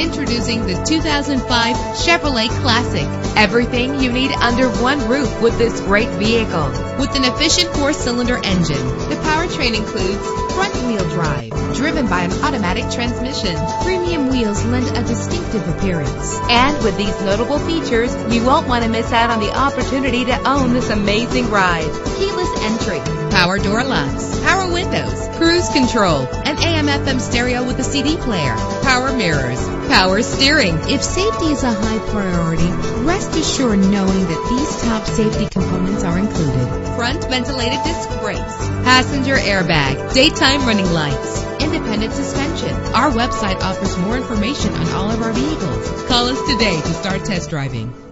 Introducing the 2005 Chevrolet Classic. Everything you need under one roof with this great vehicle. With an efficient four-cylinder engine, the powertrain includes front-wheel drive, driven by an automatic transmission. Premium wheels lend a distinctive appearance. And with these notable features, you won't want to miss out on the opportunity to own this amazing ride. Keyless entry, power door locks, power windows, cruise control, an AM FM stereo with a CD player, power mirrors, power steering. If safety is a high priority, rest assured knowing that these top safety components are included. Front ventilated disc brakes, passenger airbag, daytime running lights, independent suspension. Our website offers more information on all of our vehicles. Call us today to start test driving.